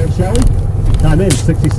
there, shall we? Time in 66.